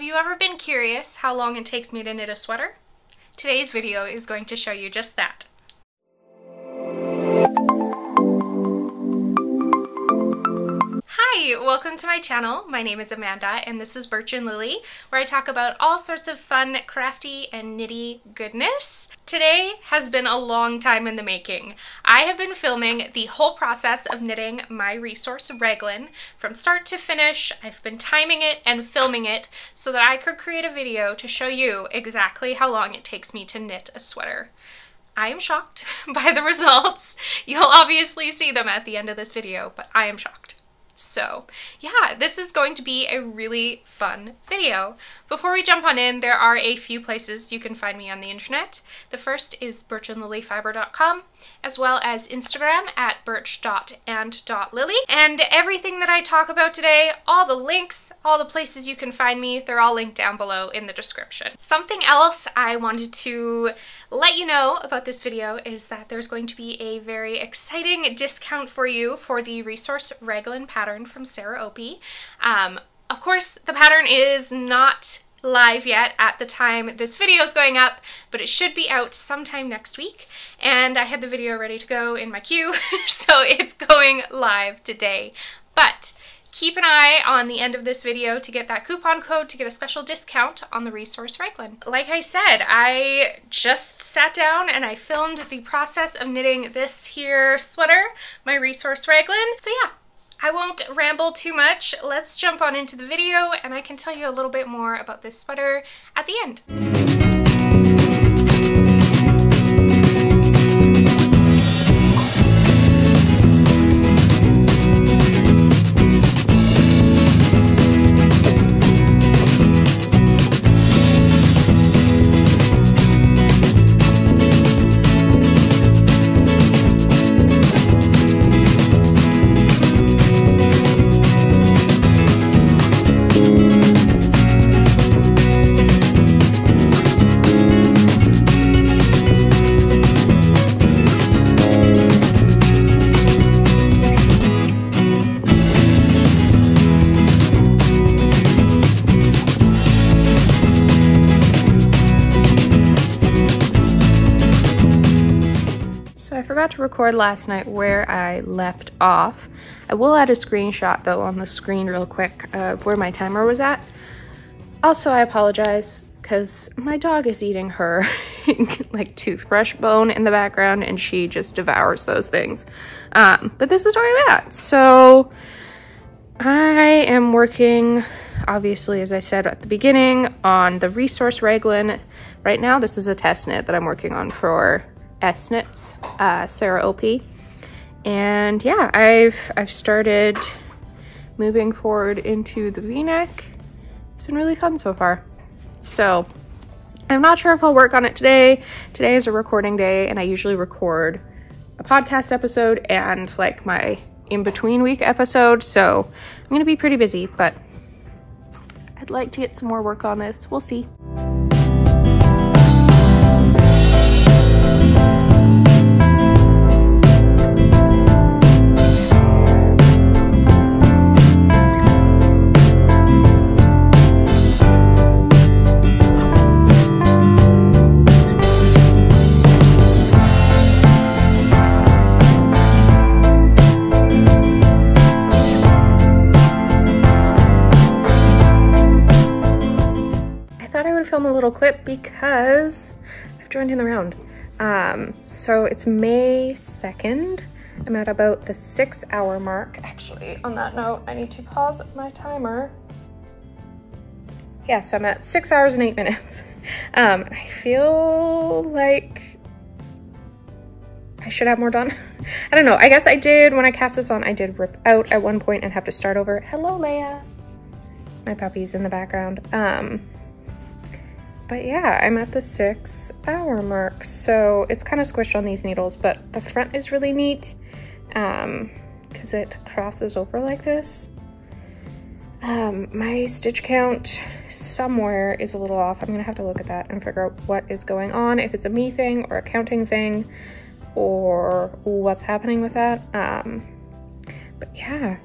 Have you ever been curious how long it takes me to knit a sweater? Today's video is going to show you just that. Welcome to my channel. My name is Amanda and this is Birch and Lily where I talk about all sorts of fun, crafty, and nitty goodness. Today has been a long time in the making. I have been filming the whole process of knitting my resource raglan from start to finish. I've been timing it and filming it so that I could create a video to show you exactly how long it takes me to knit a sweater. I am shocked by the results. You'll obviously see them at the end of this video, but I am shocked. So yeah, this is going to be a really fun video. Before we jump on in, there are a few places you can find me on the internet. The first is birchandlilyfiber.com, as well as Instagram at birch.and.lily. And everything that I talk about today, all the links, all the places you can find me, they're all linked down below in the description. Something else I wanted to let you know about this video is that there's going to be a very exciting discount for you for the Resource Raglan pattern from Sarah Opie. Um, of course, the pattern is not live yet at the time this video is going up, but it should be out sometime next week. And I had the video ready to go in my queue, so it's going live today. But Keep an eye on the end of this video to get that coupon code to get a special discount on the resource raglan. Like I said, I just sat down and I filmed the process of knitting this here sweater, my resource raglan. So yeah, I won't ramble too much. Let's jump on into the video and I can tell you a little bit more about this sweater at the end. Record last night where I left off. I will add a screenshot though on the screen real quick of where my timer was at. Also, I apologize because my dog is eating her like toothbrush bone in the background and she just devours those things. Um, but this is where I'm at. So I am working, obviously, as I said at the beginning, on the resource raglan. Right now, this is a test knit that I'm working on for S-Knits, uh, Sarah Opie. And yeah, I've, I've started moving forward into the v-neck. It's been really fun so far. So I'm not sure if I'll work on it today. Today is a recording day and I usually record a podcast episode and like my in-between week episode. So I'm gonna be pretty busy, but I'd like to get some more work on this. We'll see. Joined in the round. Um, so it's May 2nd. I'm at about the six hour mark. Actually, on that note, I need to pause my timer. Yeah, so I'm at six hours and eight minutes. Um, I feel like I should have more done. I don't know. I guess I did, when I cast this on, I did rip out at one point and have to start over. Hello, Leia. My puppy's in the background. Um, but yeah, I'm at the six hour mark. So it's kind of squished on these needles, but the front is really neat um, because it crosses over like this. Um, my stitch count somewhere is a little off. I'm gonna have to look at that and figure out what is going on, if it's a me thing or a counting thing or what's happening with that. Um, but yeah,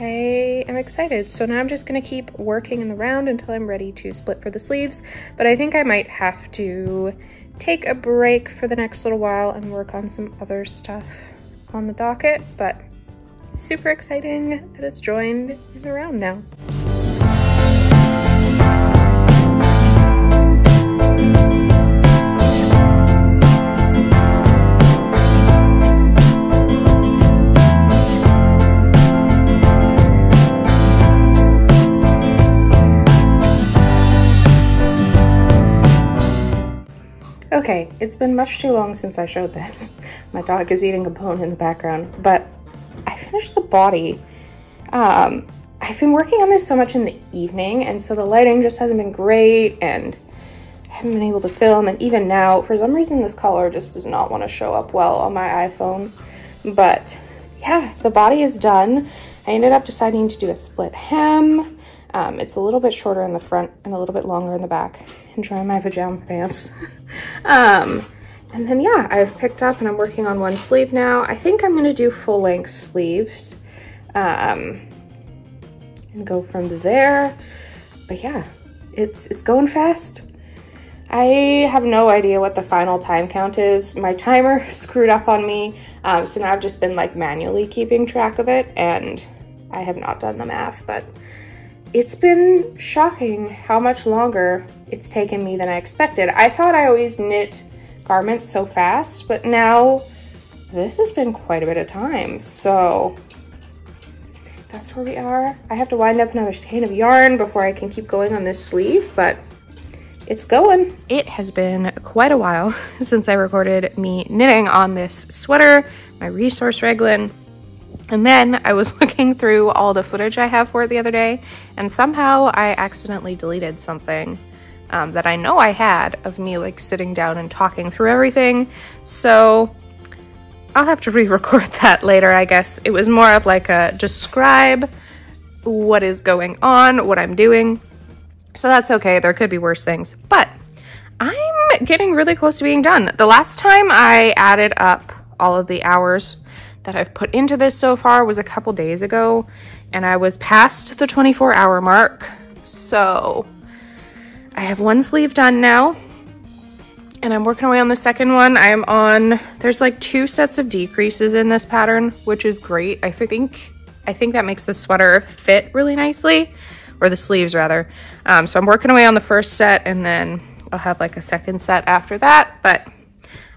I am excited. So now I'm just gonna keep working in the round until I'm ready to split for the sleeves. But I think I might have to take a break for the next little while and work on some other stuff on the docket. But super exciting that it's joined in the round now. Okay, it's been much too long since I showed this. My dog is eating a bone in the background, but I finished the body. Um, I've been working on this so much in the evening, and so the lighting just hasn't been great, and I haven't been able to film, and even now, for some reason, this color just does not want to show up well on my iPhone. But yeah, the body is done. I ended up deciding to do a split hem. Um, it's a little bit shorter in the front and a little bit longer in the back. Enjoy my pajama pants. um, and then yeah, I've picked up and I'm working on one sleeve now. I think I'm gonna do full length sleeves um, and go from there. But yeah, it's, it's going fast. I have no idea what the final time count is. My timer screwed up on me, um, so now I've just been like manually keeping track of it and I have not done the math, but it's been shocking how much longer it's taken me than I expected. I thought I always knit garments so fast, but now this has been quite a bit of time. So that's where we are. I have to wind up another skein of yarn before I can keep going on this sleeve, but it's going. It has been quite a while since I recorded me knitting on this sweater, my resource raglan, and then I was looking through all the footage I have for it the other day, and somehow I accidentally deleted something um, that I know I had of me like sitting down and talking through everything. So I'll have to re-record that later, I guess. It was more of like a describe what is going on, what I'm doing. So that's okay, there could be worse things. But I'm getting really close to being done. The last time I added up all of the hours that I've put into this so far was a couple days ago and I was past the 24 hour mark. So I have one sleeve done now and I'm working away on the second one. I'm on, there's like two sets of decreases in this pattern, which is great. I think, I think that makes the sweater fit really nicely, or the sleeves rather. Um, so I'm working away on the first set and then I'll have like a second set after that, but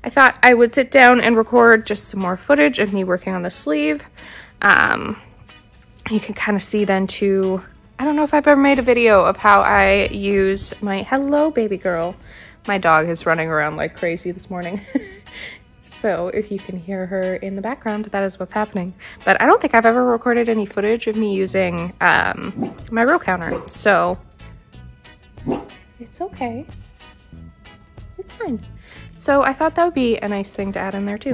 I thought I would sit down and record just some more footage of me working on the sleeve. Um, you can kind of see then too, I don't know if I've ever made a video of how I use my, hello baby girl. My dog is running around like crazy this morning. so if you can hear her in the background, that is what's happening. But I don't think I've ever recorded any footage of me using um, my row counter. So it's okay. It's fine. So I thought that would be a nice thing to add in there too.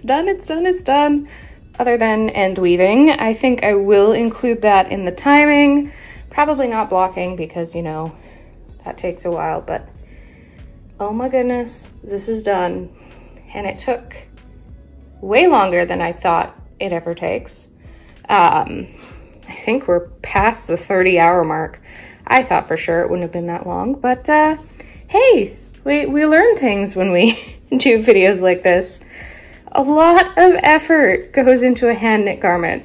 It's done, it's done, it's done. Other than end weaving, I think I will include that in the timing. Probably not blocking because, you know, that takes a while, but oh my goodness, this is done. And it took way longer than I thought it ever takes. Um, I think we're past the 30 hour mark. I thought for sure it wouldn't have been that long, but uh, hey, we, we learn things when we do videos like this. A lot of effort goes into a hand knit garment.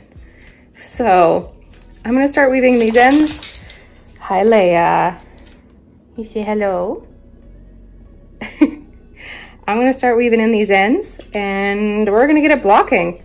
So I'm gonna start weaving these ends. Hi, Leia. You say hello? I'm gonna start weaving in these ends and we're gonna get it blocking.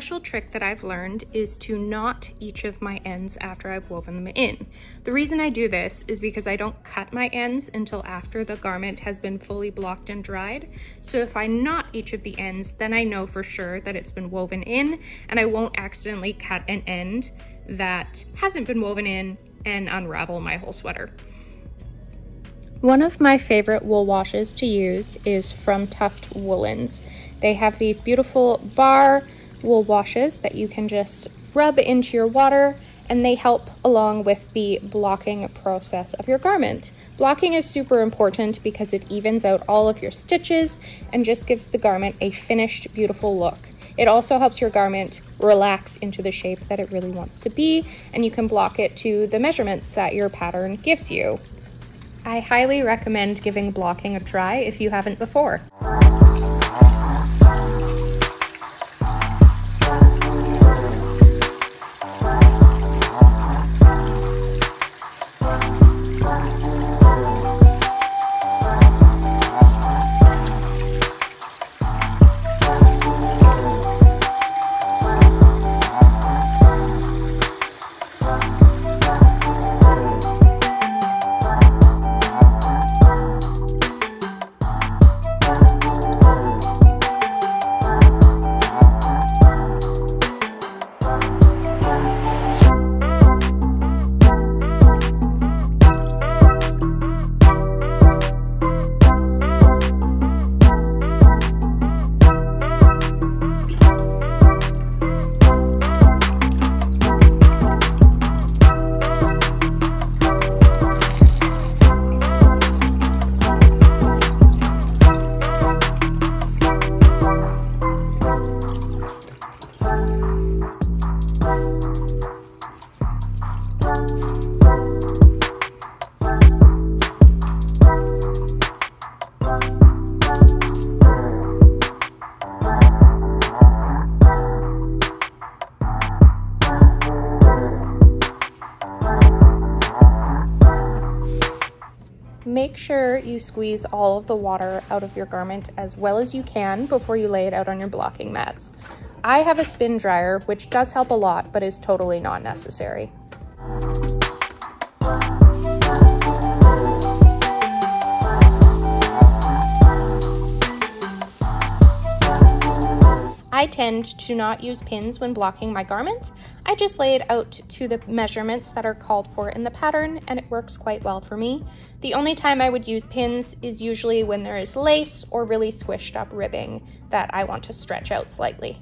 Special trick that I've learned is to knot each of my ends after I've woven them in. The reason I do this is because I don't cut my ends until after the garment has been fully blocked and dried. So if I knot each of the ends, then I know for sure that it's been woven in and I won't accidentally cut an end that hasn't been woven in and unravel my whole sweater. One of my favorite wool washes to use is from Tuft Woolens. They have these beautiful bar wool washes that you can just rub into your water and they help along with the blocking process of your garment. Blocking is super important because it evens out all of your stitches and just gives the garment a finished, beautiful look. It also helps your garment relax into the shape that it really wants to be, and you can block it to the measurements that your pattern gives you. I highly recommend giving blocking a try if you haven't before. Squeeze all of the water out of your garment as well as you can before you lay it out on your blocking mats. I have a spin dryer, which does help a lot, but is totally not necessary. I tend to not use pins when blocking my garment. I just lay it out to the measurements that are called for in the pattern and it works quite well for me. The only time I would use pins is usually when there is lace or really squished up ribbing that I want to stretch out slightly.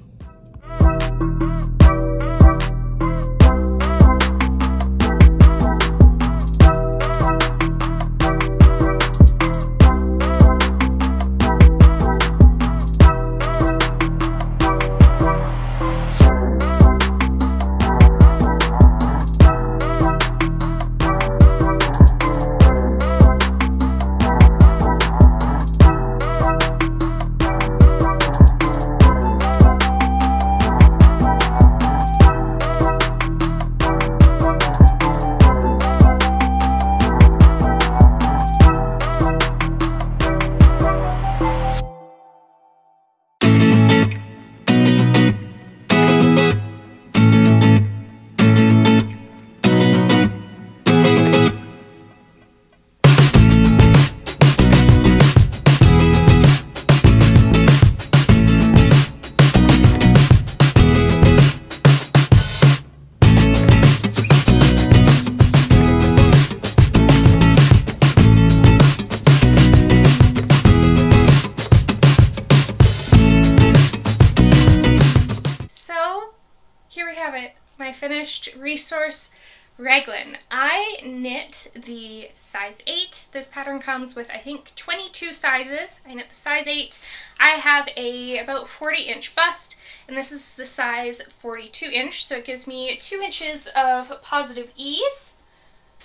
Resource raglan. I knit the size 8. This pattern comes with I think 22 sizes. I knit the size 8. I have a about 40 inch bust and this is the size 42 inch so it gives me 2 inches of positive ease.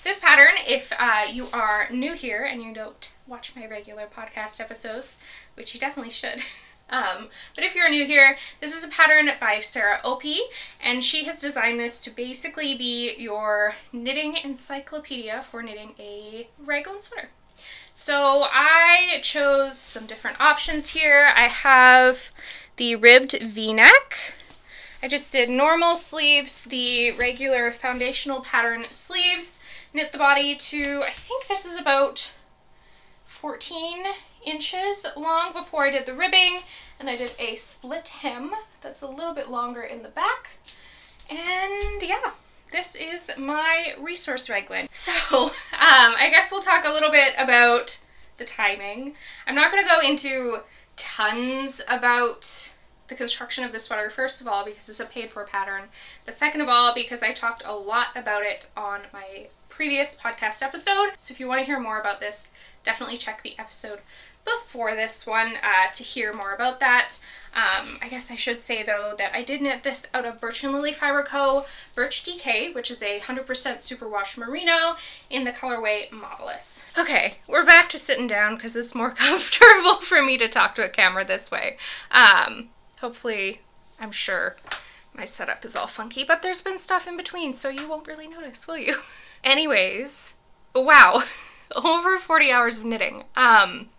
This pattern, if uh, you are new here and you don't watch my regular podcast episodes, which you definitely should, Um, but if you're new here, this is a pattern by Sarah Opie, and she has designed this to basically be your knitting encyclopedia for knitting a raglan sweater. So I chose some different options here. I have the ribbed v-neck. I just did normal sleeves, the regular foundational pattern sleeves, knit the body to, I think this is about 14 inches long before I did the ribbing and I did a split hem that's a little bit longer in the back and yeah this is my resource raglan. So um, I guess we'll talk a little bit about the timing. I'm not going to go into tons about the construction of the sweater, first of all, because it's a paid for pattern, but second of all, because I talked a lot about it on my previous podcast episode. So if you want to hear more about this, definitely check the episode before this one uh, to hear more about that. Um, I guess I should say though that I did knit this out of Birch and Lily Fiber Co. Birch DK, which is a 100% superwash merino in the colorway Mauvelous. Okay, we're back to sitting down because it's more comfortable for me to talk to a camera this way. Um, hopefully, I'm sure my setup is all funky, but there's been stuff in between, so you won't really notice, will you? Anyways, wow, over 40 hours of knitting. Um,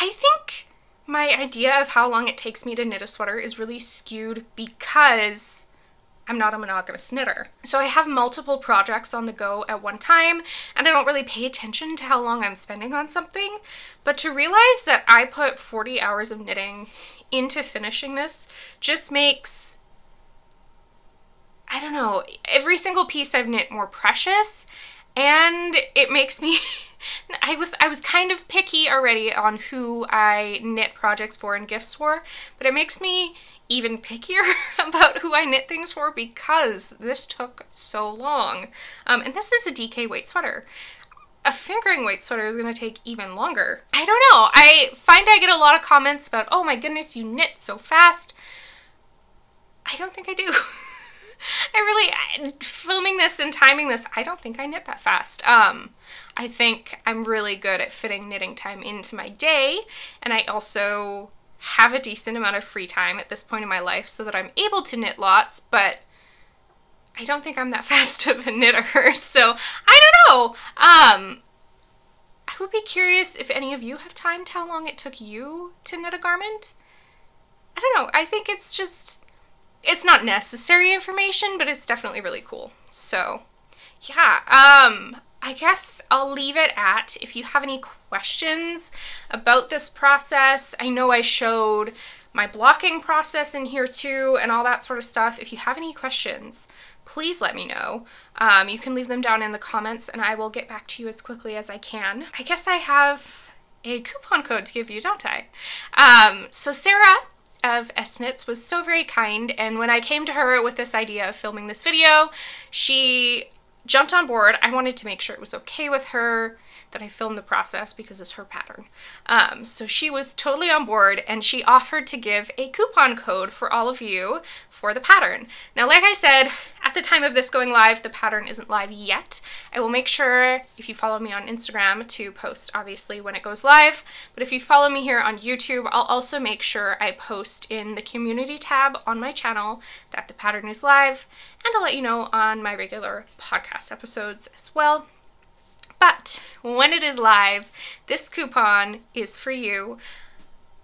I think my idea of how long it takes me to knit a sweater is really skewed because I'm not a monogamous knitter. So I have multiple projects on the go at one time and I don't really pay attention to how long I'm spending on something. But to realize that I put 40 hours of knitting into finishing this just makes, I don't know, every single piece I've knit more precious and it makes me I was I was kind of picky already on who I knit projects for and gifts for, but it makes me even pickier about who I knit things for because this took so long. Um, and this is a DK weight sweater. A fingering weight sweater is going to take even longer. I don't know. I find I get a lot of comments about, oh my goodness, you knit so fast. I don't think I do. I really, filming this and timing this, I don't think I knit that fast. Um, I think I'm really good at fitting knitting time into my day, and I also have a decent amount of free time at this point in my life so that I'm able to knit lots, but I don't think I'm that fast of a knitter, so I don't know. Um, I would be curious if any of you have timed how long it took you to knit a garment. I don't know. I think it's just it's not necessary information, but it's definitely really cool. So yeah, um, I guess I'll leave it at if you have any questions about this process. I know I showed my blocking process in here too and all that sort of stuff. If you have any questions, please let me know. Um, you can leave them down in the comments and I will get back to you as quickly as I can. I guess I have a coupon code to give you, don't I? Um, so Sarah of S-Knits was so very kind and when I came to her with this idea of filming this video, she jumped on board. I wanted to make sure it was okay with her that I filmed the process because it's her pattern. Um, so she was totally on board and she offered to give a coupon code for all of you for the pattern. Now, like I said, at the time of this going live, the pattern isn't live yet. I will make sure, if you follow me on Instagram, to post obviously when it goes live. But if you follow me here on YouTube, I'll also make sure I post in the community tab on my channel that the pattern is live. And I'll let you know on my regular podcast episodes as well. But when it is live, this coupon is for you.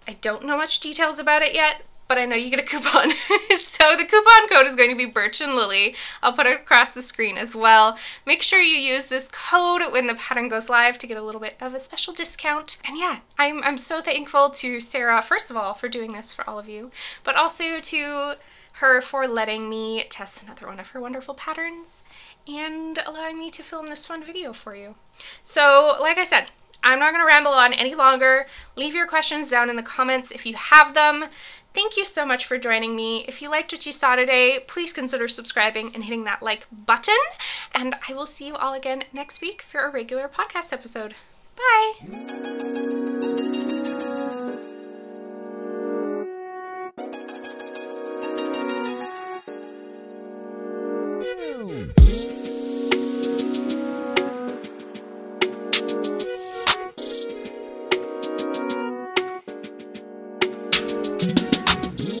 I don't know much details about it yet, but I know you get a coupon. so the coupon code is going to be Birch and Lily. I'll put it across the screen as well. Make sure you use this code when the pattern goes live to get a little bit of a special discount. And yeah, I'm, I'm so thankful to Sarah, first of all, for doing this for all of you, but also to her for letting me test another one of her wonderful patterns and allowing me to film this fun video for you. So like I said, I'm not going to ramble on any longer. Leave your questions down in the comments if you have them. Thank you so much for joining me. If you liked what you saw today, please consider subscribing and hitting that like button. And I will see you all again next week for a regular podcast episode. Bye!